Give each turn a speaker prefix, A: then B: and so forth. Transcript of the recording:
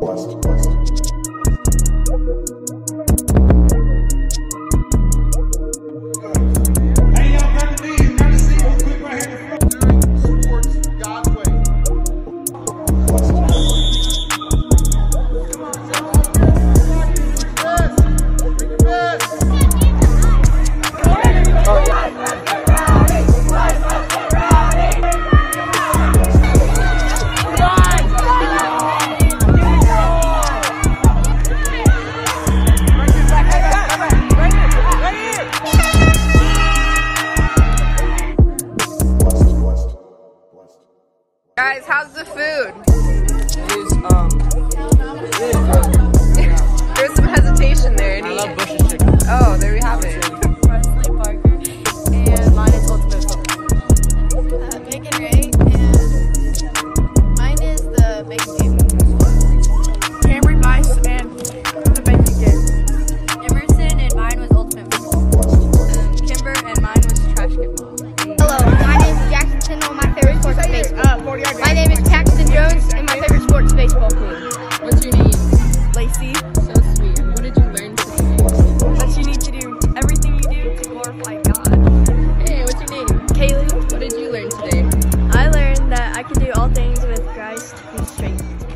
A: Blessed, blessed.
B: Guys, how's the food?
C: Um,
B: There's some hesitation there. I love
C: chicken.
B: Oh, there we have it.
D: Bacon and
E: mine is the bacon.
F: glorify God.
G: Hey, what's your name?
F: Kaylee.
G: What did you learn today?
F: I learned that I can do all things with Christ who strengthens me.